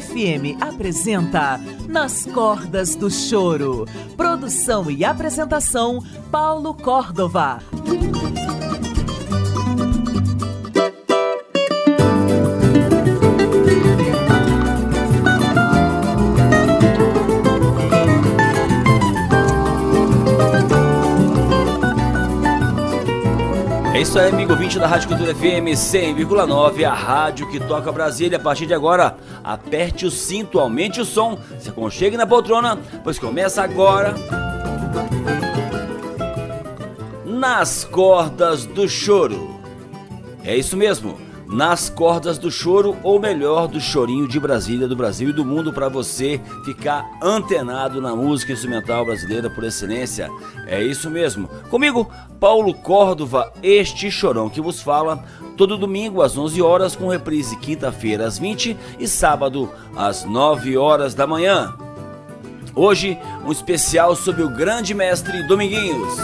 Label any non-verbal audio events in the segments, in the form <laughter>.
FM apresenta Nas Cordas do Choro. Produção e apresentação Paulo Córdova. Isso aí, amigo 20 da Rádio Cultura FM 100,9, a rádio que toca Brasília. A partir de agora, aperte o cinto, aumente o som, se aconchegue na poltrona, pois começa agora. Nas cordas do choro. É isso mesmo nas cordas do choro, ou melhor, do chorinho de Brasília, do Brasil e do mundo, para você ficar antenado na música instrumental brasileira por excelência. É isso mesmo. Comigo, Paulo Córdova, este chorão que vos fala, todo domingo às 11 horas, com reprise quinta-feira às 20 e sábado às 9 horas da manhã. Hoje, um especial sobre o grande mestre Dominguinhos.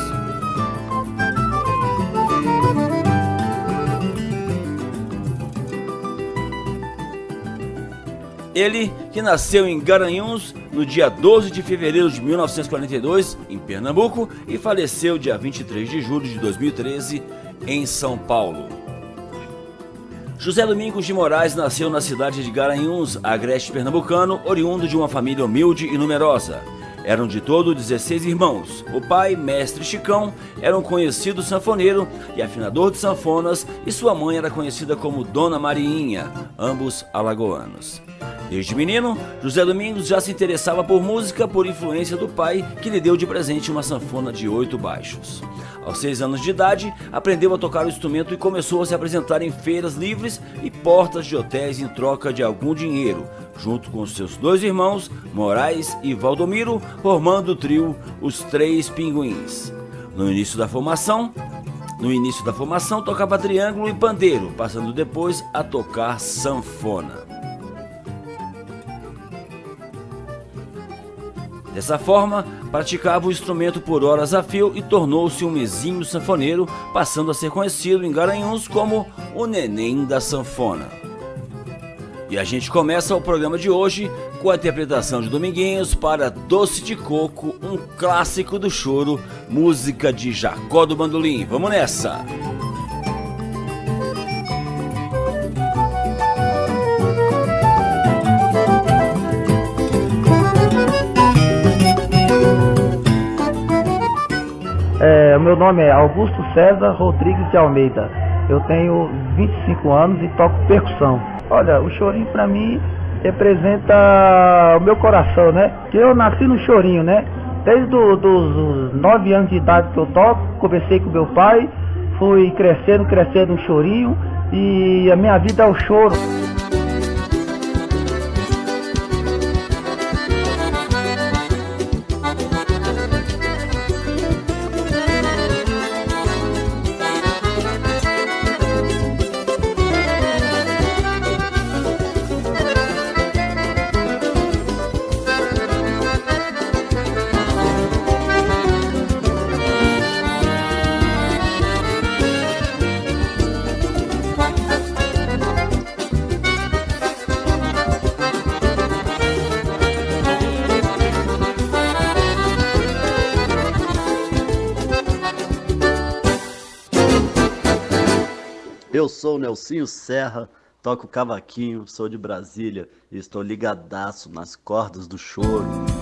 Ele, que nasceu em Garanhuns no dia 12 de fevereiro de 1942, em Pernambuco, e faleceu dia 23 de julho de 2013, em São Paulo. José Domingos de Moraes nasceu na cidade de Garanhuns, agreste pernambucano, oriundo de uma família humilde e numerosa. Eram de todo 16 irmãos. O pai, mestre Chicão, era um conhecido sanfoneiro e afinador de sanfonas, e sua mãe era conhecida como Dona Mariinha, ambos alagoanos. Desde menino, José Domingos já se interessava por música por influência do pai, que lhe deu de presente uma sanfona de oito baixos. Aos seis anos de idade, aprendeu a tocar o instrumento e começou a se apresentar em feiras livres e portas de hotéis em troca de algum dinheiro, junto com seus dois irmãos, Moraes e Valdomiro, formando o trio Os Três Pinguins. No início da formação, no início da formação tocava triângulo e pandeiro, passando depois a tocar sanfona. Dessa forma, praticava o instrumento por horas a fio e tornou-se um exímio sanfoneiro, passando a ser conhecido em Garanhuns como o Neném da Sanfona. E a gente começa o programa de hoje com a interpretação de Dominguinhos para Doce de Coco, um clássico do choro, música de Jacó do Bandolim. Vamos nessa! É, meu nome é Augusto César Rodrigues de Almeida. Eu tenho 25 anos e toco percussão. Olha, o chorinho para mim representa o meu coração, né? Que eu nasci no chorinho, né? Desde os 9 anos de idade que eu toco, comecei com meu pai, fui crescendo, crescendo no chorinho e a minha vida é o choro. Sou o Nelsinho Serra, toco cavaquinho, sou de Brasília e estou ligadaço nas cordas do choro.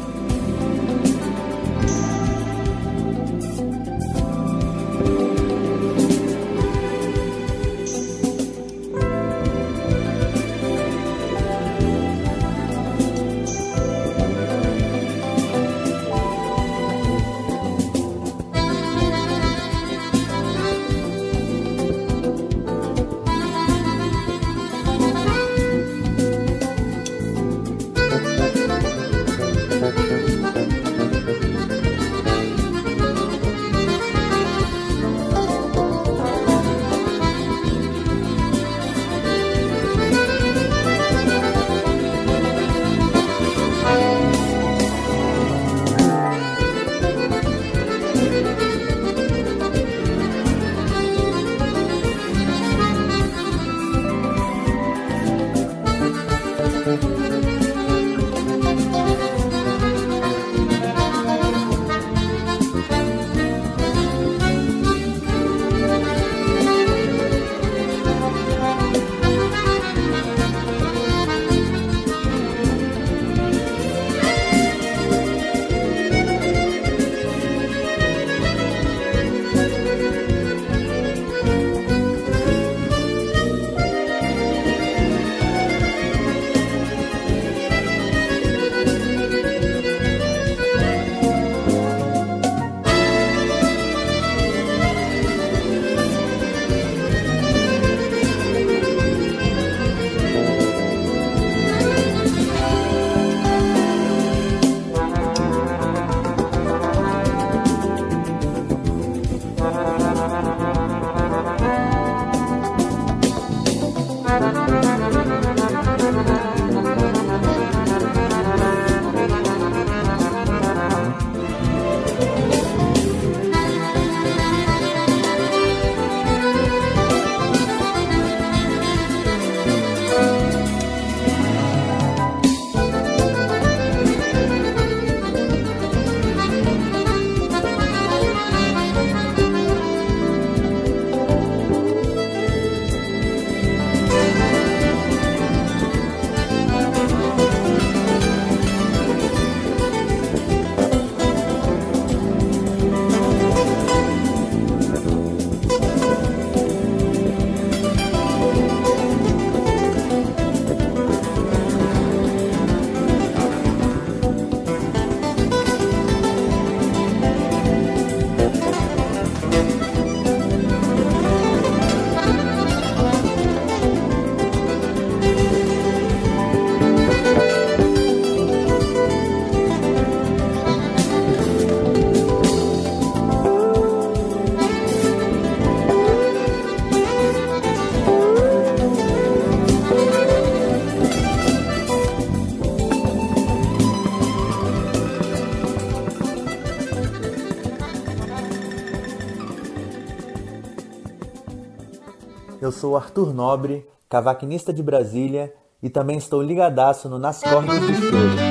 Sou Arthur Nobre, cavaquinista de Brasília e também estou ligadaço no Nas Cordas do Choro.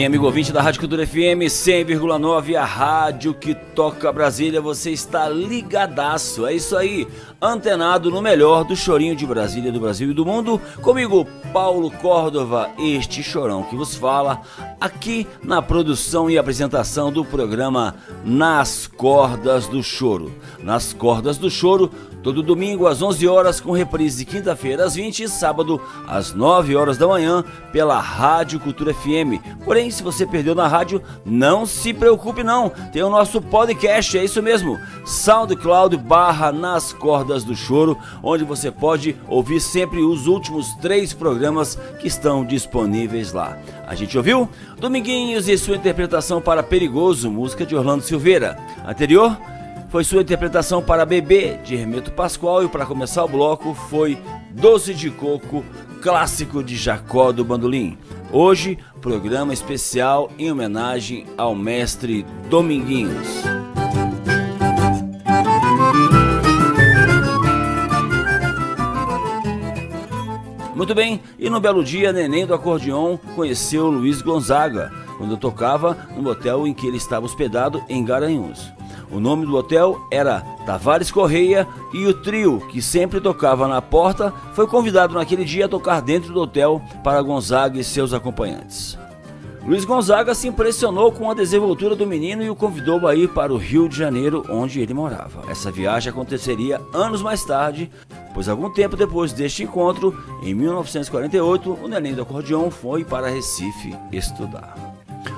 Bem, amigo ouvinte da Rádio Cultura FM 100,9, a rádio que toca Brasília, você está ligadaço, é isso aí, antenado no melhor do chorinho de Brasília, do Brasil e do mundo, comigo, Paulo Córdova, este chorão que vos fala, aqui na produção e apresentação do programa Nas Cordas do Choro. Nas Cordas do Choro, todo domingo às 11 horas, com reprise quinta-feira às 20 e sábado às 9 horas da manhã, pela Rádio Cultura FM. Porém, se você perdeu na rádio, não se preocupe não, tem o nosso podcast, é isso mesmo, SoundCloud barra Nas Cordas do Choro, onde você pode ouvir sempre os últimos três programas que estão disponíveis lá. A gente ouviu Dominguinhos e sua interpretação para Perigoso, música de Orlando Silveira. Anterior foi sua interpretação para Bebê, de Hermeto Pascoal, e para começar o bloco foi Doce de Coco, clássico de Jacó do Bandolim. Hoje, programa especial em homenagem ao mestre Dominguinhos. Muito bem, e no belo dia, Neném do Acordeon conheceu Luiz Gonzaga, quando tocava no motel em que ele estava hospedado em Garanhuns. O nome do hotel era Tavares Correia e o trio, que sempre tocava na porta, foi convidado naquele dia a tocar dentro do hotel para Gonzaga e seus acompanhantes. Luiz Gonzaga se impressionou com a desenvoltura do menino e o convidou a ir para o Rio de Janeiro, onde ele morava. Essa viagem aconteceria anos mais tarde, pois algum tempo depois deste encontro, em 1948, o neném do acordeão foi para Recife estudar.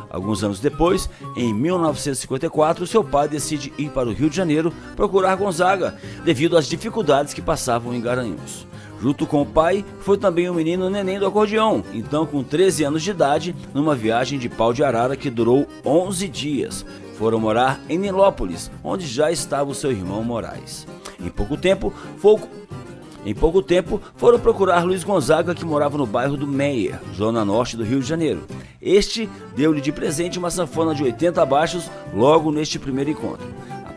Alguns anos depois, em 1954, seu pai decide ir para o Rio de Janeiro procurar Gonzaga, devido às dificuldades que passavam em Garanhuns. Junto com o pai, foi também o menino neném do acordeão, então com 13 anos de idade, numa viagem de pau de arara que durou 11 dias. Foram morar em Nilópolis, onde já estava o seu irmão Moraes. Em pouco tempo, em pouco tempo, foram procurar Luiz Gonzaga, que morava no bairro do Meyer, zona norte do Rio de Janeiro. Este deu-lhe de presente uma sanfona de 80 baixos logo neste primeiro encontro.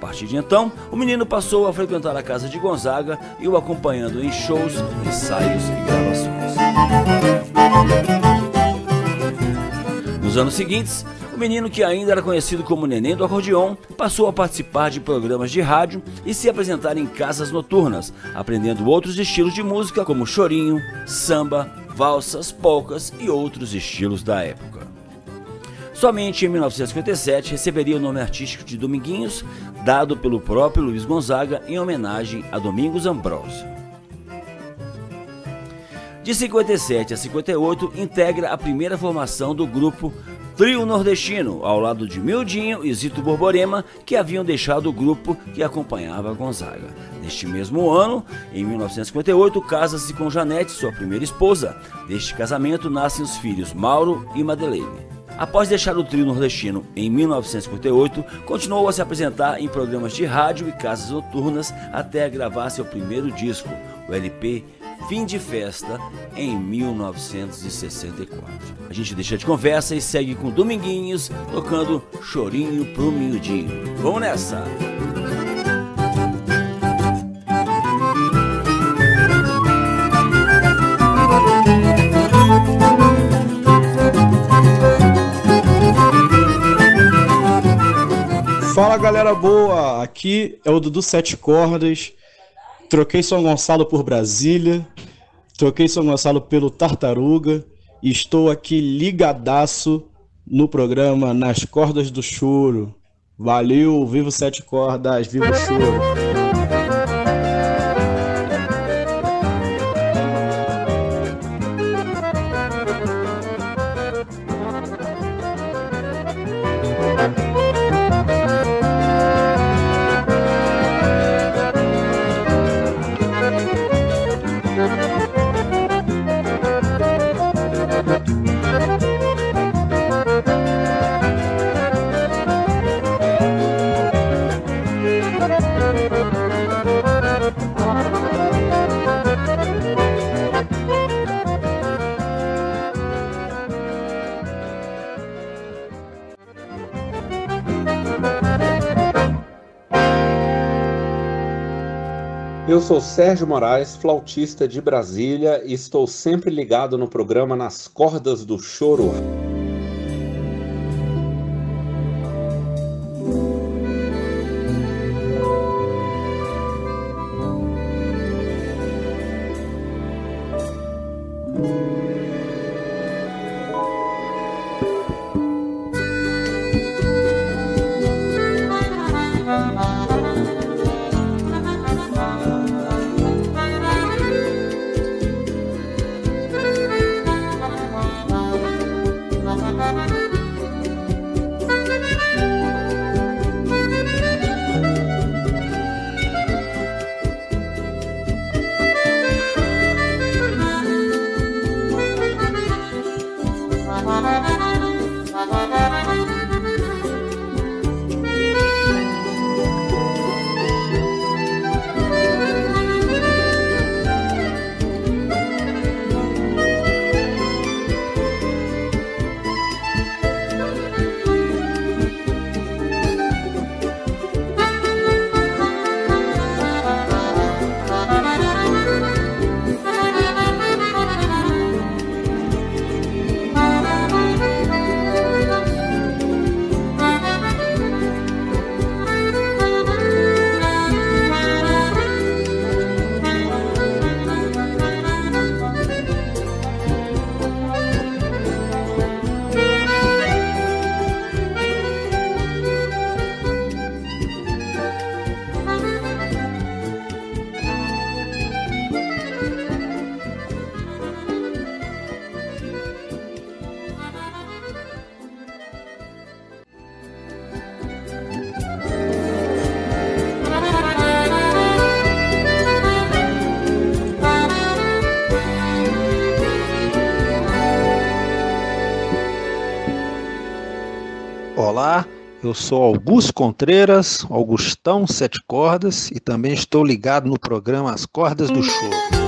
Partir de então, o menino passou a frequentar a casa de Gonzaga e o acompanhando em shows, ensaios e gravações. Nos anos seguintes, o menino, que ainda era conhecido como Neném do Acordeon, passou a participar de programas de rádio e se apresentar em casas noturnas, aprendendo outros estilos de música como chorinho, samba, valsas, polcas e outros estilos da época. Somente em 1957 receberia o nome artístico de Dominguinhos, dado pelo próprio Luiz Gonzaga em homenagem a Domingos Ambrosio. De 57 a 58, integra a primeira formação do grupo Trio Nordestino, ao lado de Mildinho e Zito Borborema, que haviam deixado o grupo que acompanhava Gonzaga. Neste mesmo ano, em 1958, casa-se com Janete, sua primeira esposa. Deste casamento nascem os filhos Mauro e Madeleine. Após deixar o trio nordestino em 1958, continuou a se apresentar em programas de rádio e casas noturnas até gravar seu primeiro disco, o LP Fim de Festa, em 1964. A gente deixa de conversa e segue com Dominguinhos tocando Chorinho pro Miudinho. Vamos nessa! Galera boa! Aqui é o Dudu Sete Cordas. Troquei São Gonçalo por Brasília. Troquei São Gonçalo pelo Tartaruga. E estou aqui ligadaço no programa Nas Cordas do Choro. Valeu, vivo Sete Cordas, vivo Choro! Eu sou Sérgio Moraes, flautista de Brasília, e estou sempre ligado no programa Nas Cordas do Choro. Eu sou Augusto Contreiras, Augustão Sete Cordas, e também estou ligado no programa As Cordas do Show.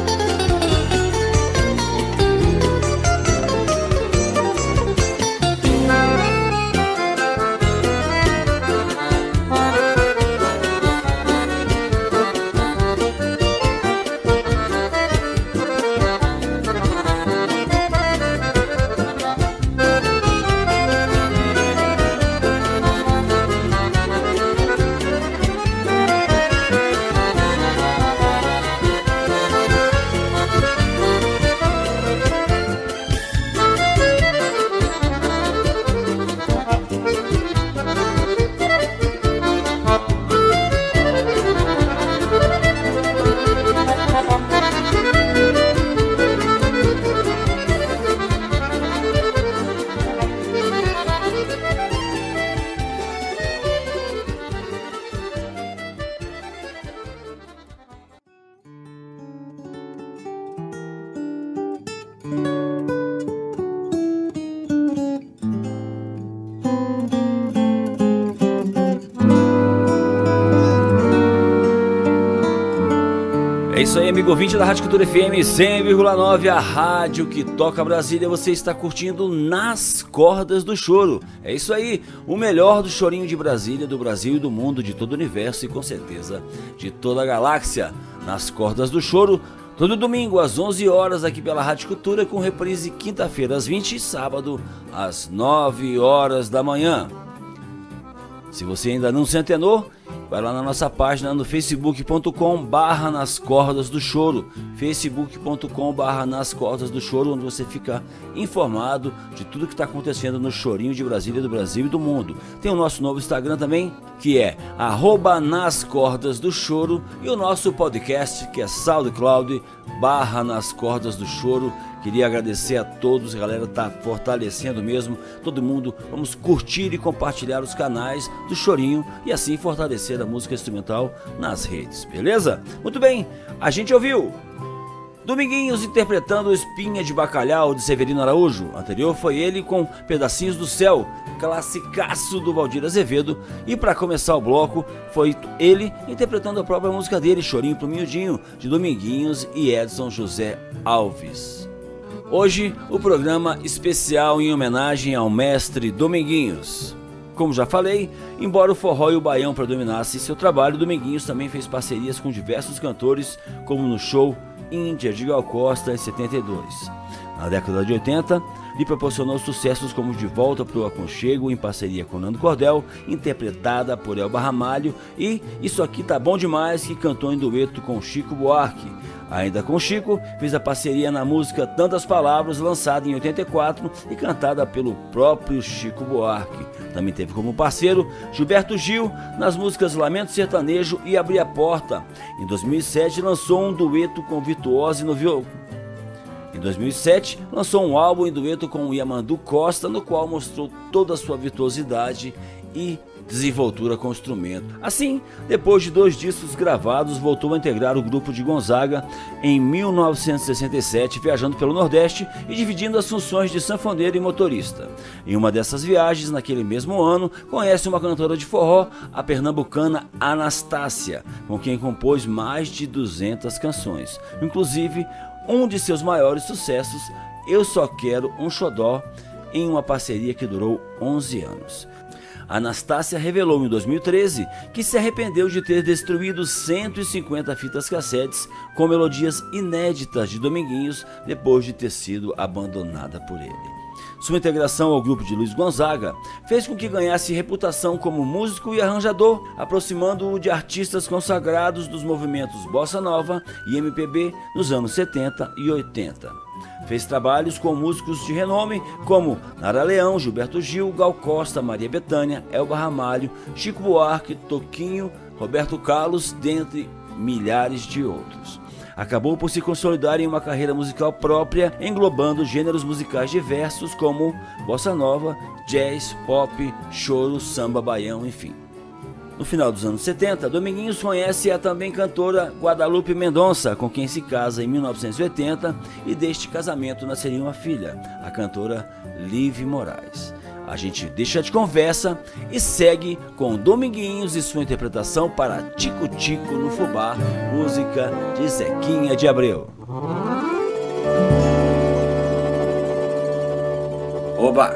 Isso aí, amigo ouvinte da Rádio Cultura FM 100,9, a rádio que toca Brasília. Você está curtindo Nas Cordas do Choro. É isso aí, o melhor do chorinho de Brasília, do Brasil e do mundo, de todo o universo e com certeza de toda a galáxia. Nas Cordas do Choro, todo domingo às 11 horas aqui pela Rádio Cultura, com reprise quinta-feira às 20 e sábado às 9 horas da manhã. Se você ainda não se antenou, vai lá na nossa página no facebook.com barra nas cordas do choro, facebook.com barra nas cordas do choro, onde você fica informado de tudo que está acontecendo no chorinho de Brasília, do Brasil e do mundo. Tem o nosso novo Instagram também, que é arroba nas cordas do choro, e o nosso podcast, que é SoundCloud barra nas cordas do choro, Queria agradecer a todos, a galera tá fortalecendo mesmo, todo mundo. Vamos curtir e compartilhar os canais do Chorinho e assim fortalecer a música instrumental nas redes, beleza? Muito bem, a gente ouviu Dominguinhos interpretando Espinha de Bacalhau de Severino Araújo. Anterior foi ele com Pedacinhos do Céu, classicaço do Valdir Azevedo. E para começar o bloco foi ele interpretando a própria música dele, Chorinho pro Miudinho, de Dominguinhos e Edson José Alves. Hoje, o programa especial em homenagem ao mestre Dominguinhos. Como já falei, embora o forró e o baião predominassem seu trabalho, Dominguinhos também fez parcerias com diversos cantores, como no show Índia de Gal Costa em 72. Na década de 80, lhe proporcionou sucessos como De Volta para o Aconchego, em parceria com Nando Cordel, interpretada por Elba Ramalho, e Isso Aqui Tá Bom Demais, que cantou em dueto com Chico Buarque, Ainda com Chico, fez a parceria na música Tantas Palavras, lançada em 84 e cantada pelo próprio Chico Buarque. Também teve como parceiro Gilberto Gil nas músicas Lamento Sertanejo e Abrir a Porta. Em 2007 lançou um dueto com Virtuose no violão. Em 2007, lançou um álbum em dueto com Yamandu Costa, no qual mostrou toda a sua virtuosidade e desenvoltura com o instrumento. Assim, depois de dois discos gravados, voltou a integrar o grupo de Gonzaga em 1967, viajando pelo Nordeste e dividindo as funções de sanfoneiro e motorista. Em uma dessas viagens, naquele mesmo ano, conhece uma cantora de forró, a pernambucana Anastácia, com quem compôs mais de 200 canções. Inclusive, um de seus maiores sucessos, Eu Só Quero um Xodó, em uma parceria que durou 11 anos. Anastácia revelou em 2013 que se arrependeu de ter destruído 150 fitas cassetes com melodias inéditas de Dominguinhos depois de ter sido abandonada por ele. Sua integração ao grupo de Luiz Gonzaga fez com que ganhasse reputação como músico e arranjador, aproximando-o de artistas consagrados dos movimentos Bossa Nova e MPB nos anos 70 e 80. Fez trabalhos com músicos de renome como Nara Leão, Gilberto Gil, Gal Costa, Maria Bethânia, Elba Ramalho, Chico Buarque, Toquinho, Roberto Carlos, dentre milhares de outros. Acabou por se consolidar em uma carreira musical própria, englobando gêneros musicais diversos como bossa nova, jazz, pop, choro, samba, baião, enfim. No final dos anos 70, Dominguinhos conhece a também cantora Guadalupe Mendonça, com quem se casa em 1980 e deste casamento nasceria uma filha, a cantora Liv Moraes. A gente deixa de conversa e segue com Dominguinhos e sua interpretação para Tico Tico no Fubá, música de Zequinha de Abreu. Oba!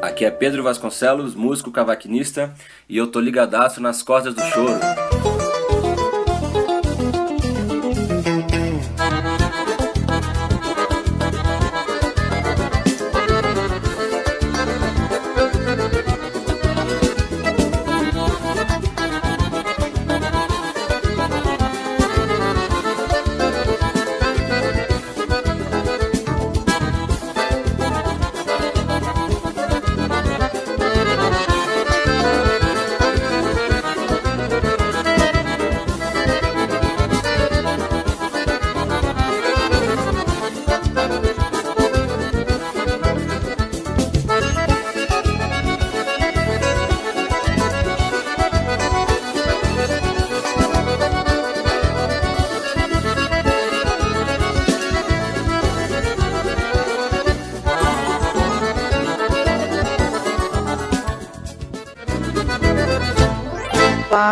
Aqui é Pedro Vasconcelos, músico cavaquinista, e eu tô ligadaço nas cordas do choro.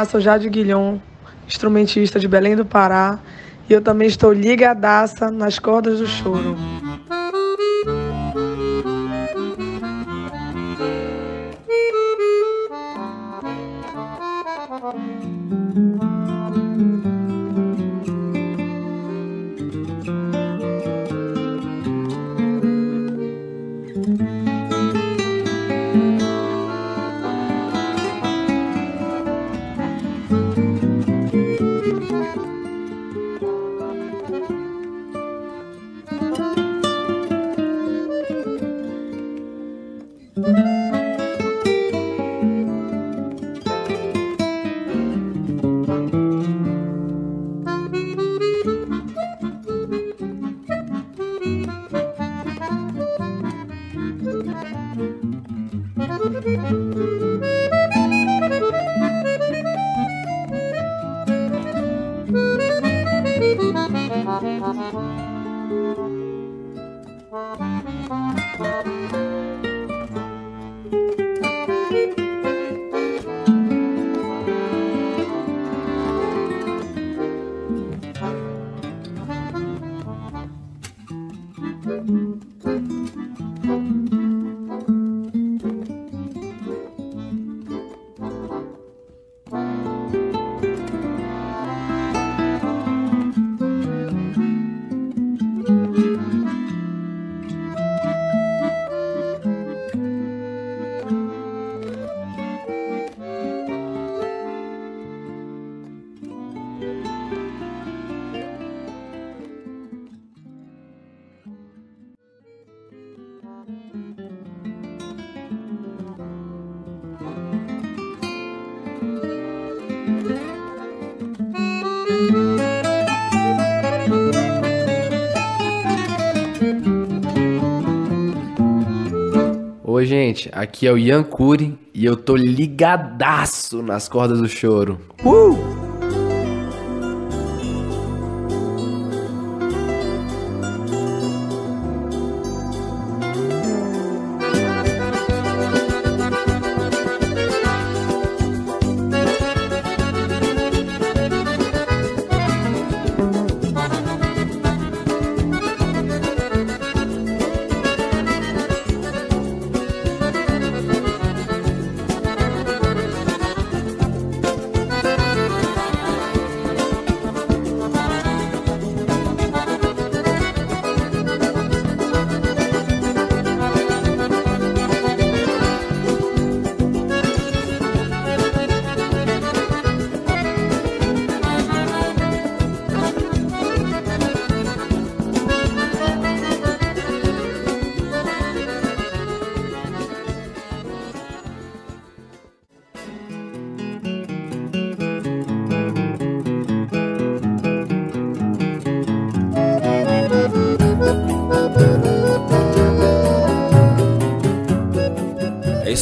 Sou Jade Guilhom, instrumentista de Belém do Pará, e eu também estou ligadaça nas cordas do choro. Gente, aqui é o Ian Cury e eu tô ligadaço nas cordas do choro. Uh!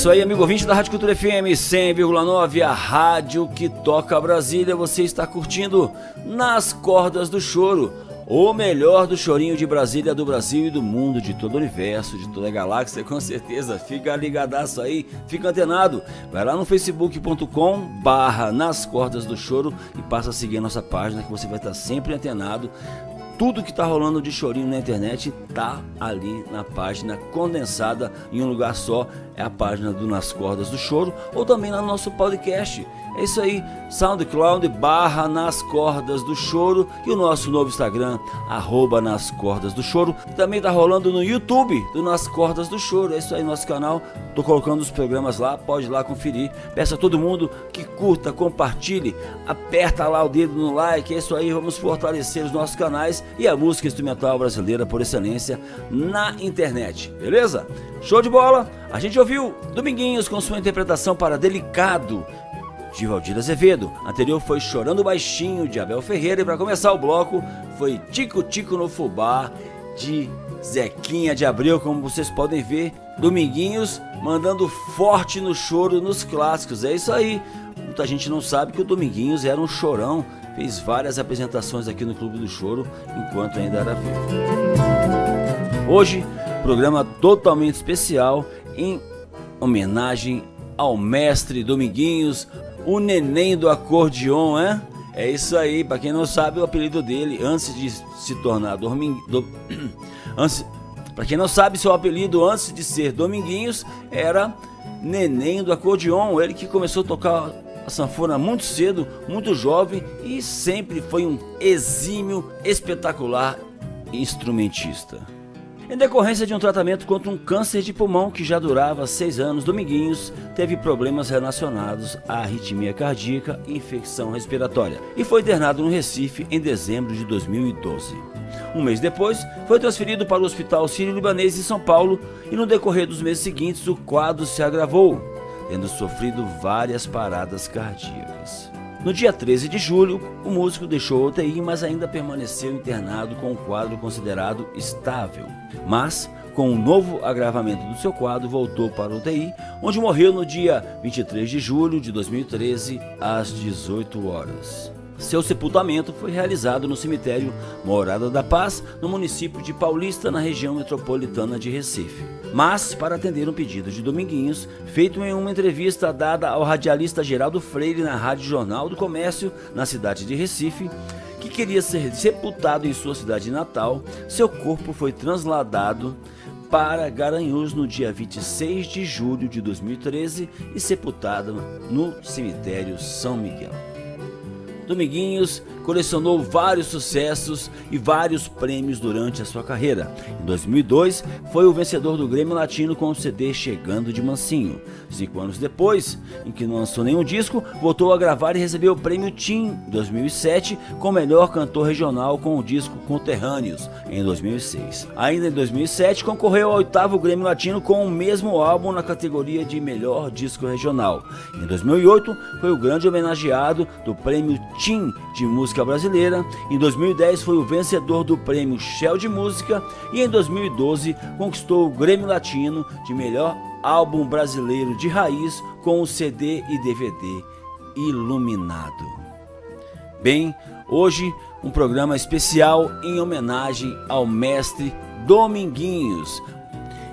Isso aí, amigo ouvinte da Rádio Cultura FM 100,9, a rádio que toca Brasília. Você está curtindo Nas Cordas do Choro, o melhor do chorinho de Brasília, do Brasil e do mundo, de todo o universo, de toda a galáxia, com certeza. Fica ligadaço aí, fica antenado. Vai lá no facebook.com barra Nas Cordas do Choro e passa a seguir a nossa página que você vai estar sempre antenado tudo que está rolando de chorinho na internet tá ali na página condensada em um lugar só. É a página do Nas Cordas do Choro ou também lá no nosso podcast. É isso aí, SoundCloud barra Nas Cordas do Choro e o nosso novo Instagram, arroba Nas Cordas do Choro. Também tá rolando no YouTube do Nas Cordas do Choro. É isso aí, nosso canal. Tô colocando os programas lá, pode ir lá conferir. Peço a todo mundo que curta, compartilhe, aperta lá o dedo no like. É isso aí, vamos fortalecer os nossos canais e a música instrumental brasileira por excelência na internet. Beleza? Show de bola! A gente ouviu Dominguinhos com sua interpretação para Delicado de Valdir Azevedo. Anterior foi Chorando Baixinho, de Abel Ferreira. E para começar o bloco foi Tico Tico no Fubá, de Zequinha de Abreu, como vocês podem ver. Dominguinhos mandando forte no choro nos clássicos. É isso aí. Muita gente não sabe que o Dominguinhos era um chorão. Fez várias apresentações aqui no Clube do Choro enquanto ainda era vivo. Hoje, programa totalmente especial em homenagem ao mestre Dominguinhos, o neném do acordeon, é? É isso aí, para quem não sabe, o apelido dele, antes de se tornar Dominguinhos. Do... <clears throat> antes... Para quem não sabe, seu apelido antes de ser Dominguinhos era Neném do Acordeon. Ele que começou a tocar a sanfona muito cedo, muito jovem e sempre foi um exímio, espetacular instrumentista. Em decorrência de um tratamento contra um câncer de pulmão que já durava seis anos, Dominguinhos teve problemas relacionados à arritmia cardíaca e infecção respiratória e foi internado no Recife em dezembro de 2012. Um mês depois, foi transferido para o Hospital Sírio-Libanês em São Paulo e no decorrer dos meses seguintes o quadro se agravou, tendo sofrido várias paradas cardíacas. No dia 13 de julho, o músico deixou a UTI, mas ainda permaneceu internado com um quadro considerado estável. Mas, com um novo agravamento do seu quadro, voltou para a UTI, onde morreu no dia 23 de julho de 2013, às 18 horas. Seu sepultamento foi realizado no cemitério Morada da Paz, no município de Paulista, na região metropolitana de Recife. Mas, para atender um pedido de Dominguinhos, feito em uma entrevista dada ao radialista Geraldo Freire na Rádio Jornal do Comércio, na cidade de Recife, que queria ser sepultado em sua cidade natal, seu corpo foi trasladado para Garanhuns no dia 26 de julho de 2013 e sepultado no cemitério São Miguel. Dominguinhos colecionou vários sucessos e vários prêmios durante a sua carreira. Em 2002, foi o vencedor do Grêmio Latino com o CD Chegando de Mansinho. Cinco anos depois, em que não lançou nenhum disco, voltou a gravar e recebeu o prêmio Tim em 2007 com melhor cantor regional com o disco Conterrâneos em 2006. Ainda em 2007, concorreu ao oitavo Grêmio Latino com o mesmo álbum na categoria de melhor disco regional. Em 2008, foi o grande homenageado do prêmio Tim de música brasileira. Em 2010 foi o vencedor do prêmio Shell de música e em 2012 conquistou o Grêmio Latino de melhor álbum brasileiro de raiz com o CD e DVD Iluminado. Bem, hoje um programa especial em homenagem ao mestre Dominguinhos,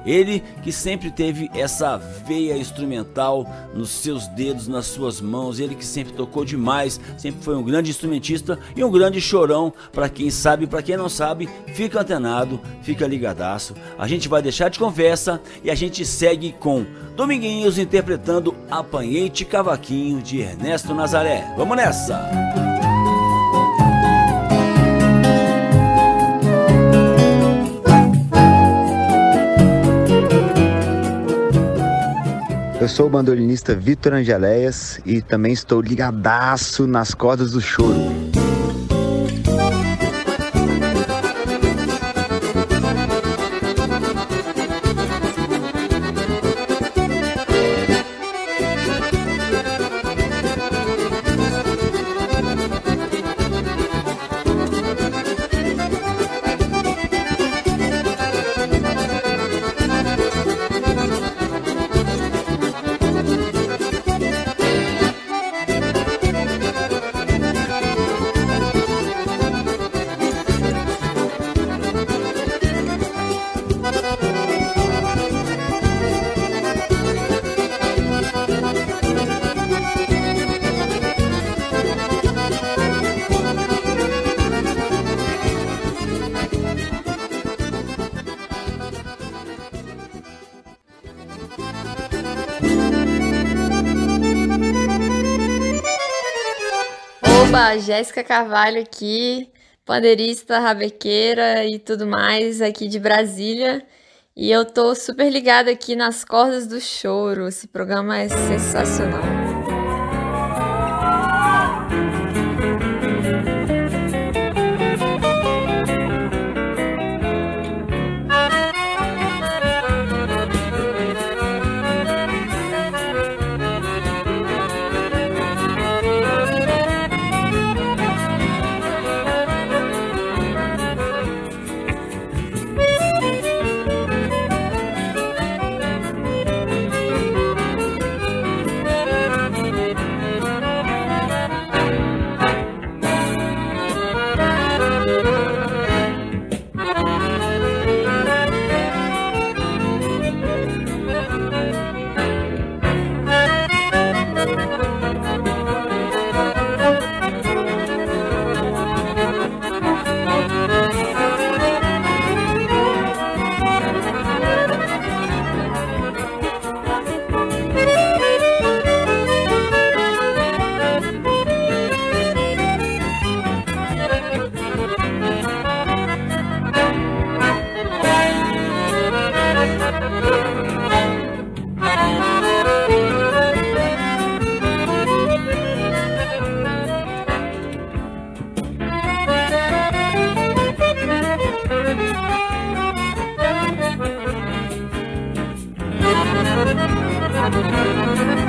ele que sempre teve essa veia instrumental nos seus dedos, nas suas mãos, ele que sempre tocou demais, sempre foi um grande instrumentista e um grande chorão. Para quem sabe, para quem não sabe, fica antenado, fica ligadaço. A gente vai deixar de conversa e a gente segue com Dominguinhos interpretando Apanhei-te Cavaquinho de Ernesto Nazaré. Vamos nessa! Eu sou o bandolinista Vitor Angeléias e também estou ligadaço nas cordas do choro. Carvalho aqui, pandeirista, rabequeira e tudo mais aqui de Brasília. E eu tô super ligada aqui nas cordas do choro. Esse programa é sensacional. Thank you.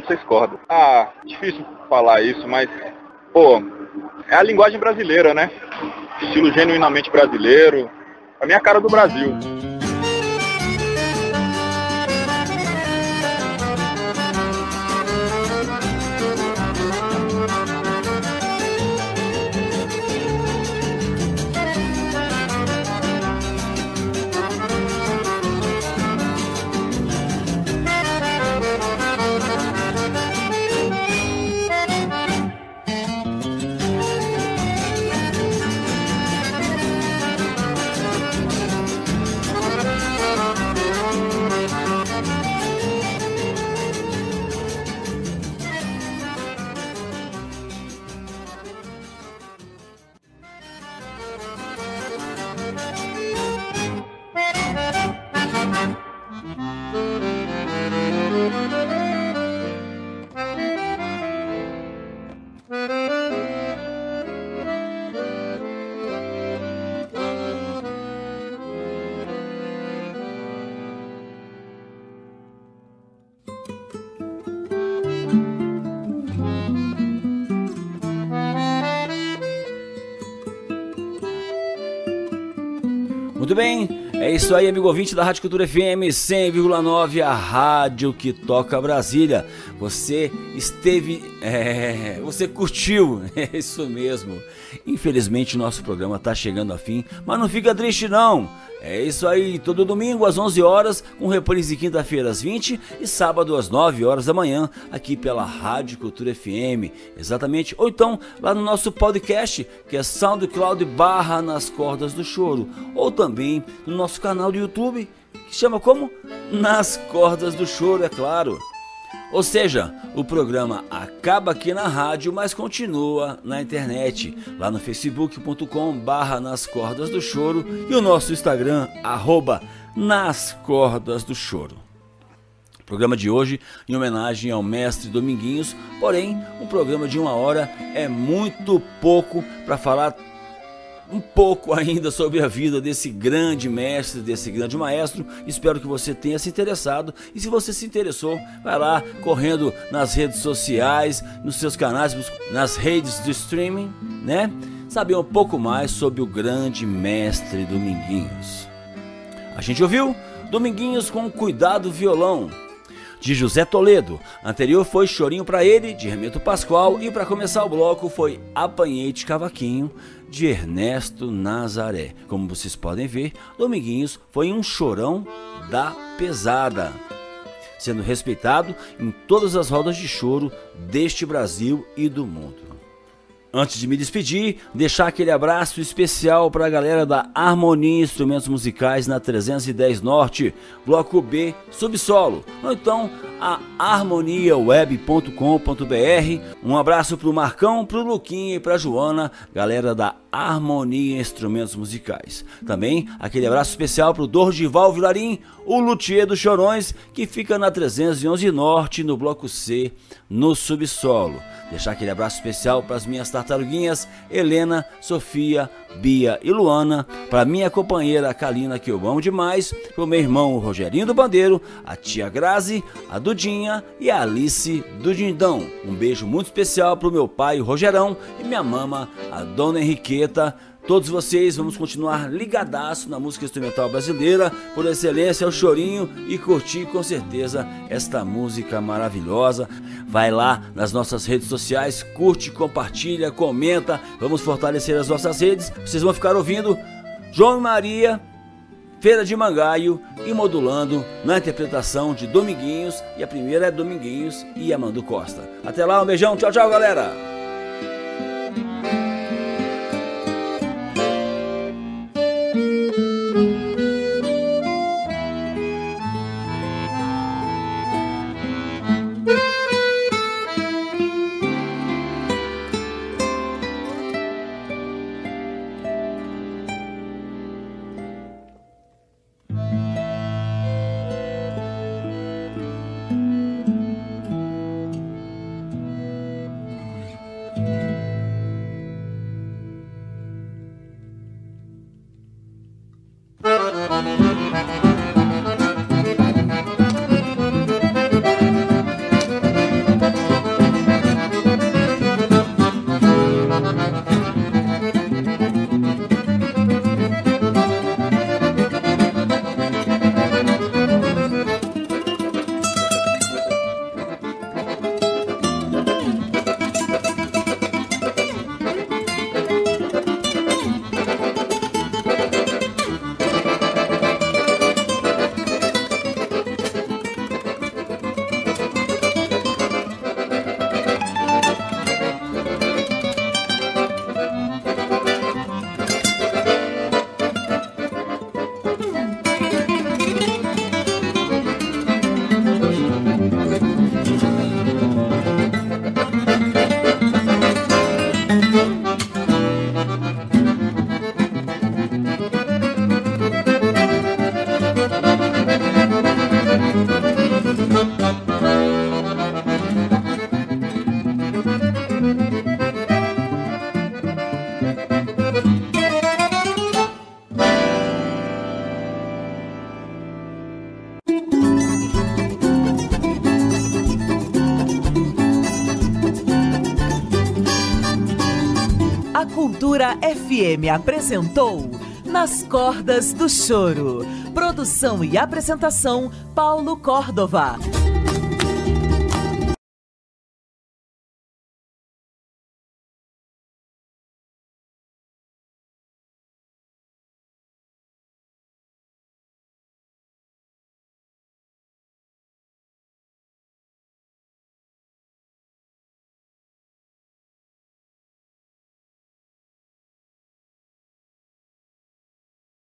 De seis cordas. Ah, difícil falar isso, mas, pô, é a linguagem brasileira, né? Estilo genuinamente brasileiro. A minha cara do Brasil. Bem, é isso aí, amigo ouvinte da Rádio Cultura FM 100,9, a rádio que toca Brasília. Você esteve, é, você curtiu, <laughs> é isso mesmo. Infelizmente nosso programa está chegando a fim, mas não fica triste não. É isso aí, todo domingo às 11 horas, com reprise quinta-feira às 20 e sábado às 9 horas da manhã, aqui pela Rádio Cultura FM. Exatamente, ou então lá no nosso podcast, que é SoundCloud barra nas cordas do choro, ou também no nosso canal do YouTube, que chama como? Nas cordas do choro, é claro. Ou seja, o programa acaba aqui na rádio, mas continua na internet, lá no facebook.com barra nas cordas do choro e o nosso Instagram, arroba nas cordas do choro. O programa de hoje em homenagem ao mestre Dominguinhos, porém, um programa de uma hora é muito pouco para falar um pouco ainda sobre a vida desse grande mestre, desse grande maestro. Espero que você tenha se interessado. E se você se interessou, vai lá correndo nas redes sociais, nos seus canais, nas redes de streaming, né? Saber um pouco mais sobre o grande mestre Dominguinhos. A gente ouviu Dominguinhos com Cuidado Violão de José Toledo. Anterior foi Chorinho para ele, de Remeto Pascoal. E para começar o bloco foi Apanhei de Cavaquinho, de Ernesto Nazaré. Como vocês podem ver, Dominguinhos foi um chorão da pesada, sendo respeitado em todas as rodas de choro deste Brasil e do mundo. Antes de me despedir, deixar aquele abraço especial para a galera da Harmonia Instrumentos Musicais na 310 Norte, Bloco B, Subsolo, ou então a harmoniaweb.com.br. Um abraço para o Marcão, para o Luquinha e para a Joana, galera da Harmonia Instrumentos Musicais. Também aquele abraço especial para o Dorgival Vilarim, o luthier dos Chorões, que fica na 311 Norte, no Bloco C, no Subsolo. Deixar aquele abraço especial para as minhas tartaruguinhas Helena, Sofia, Bia e Luana, para minha companheira Kalina, que eu amo demais, para o meu irmão Rogerinho do Bandeiro, a tia Grazi, a Dudinha e a Alice do Dindão. Um beijo muito especial para o meu pai, Rogerão, e minha mama, a Dona Henriqueta. Todos vocês vamos continuar ligadaço na música instrumental brasileira, por excelência o chorinho e curtir com certeza esta música maravilhosa. Vai lá nas nossas redes sociais, curte, compartilha, comenta, vamos fortalecer as nossas redes. Vocês vão ficar ouvindo João Maria, Feira de Mangaio e modulando na interpretação de Dominguinhos, e a primeira é Dominguinhos e Amando Costa. Até lá, um beijão, tchau, tchau, galera! Cultura FM apresentou Nas Cordas do Choro. Produção e apresentação Paulo Córdova.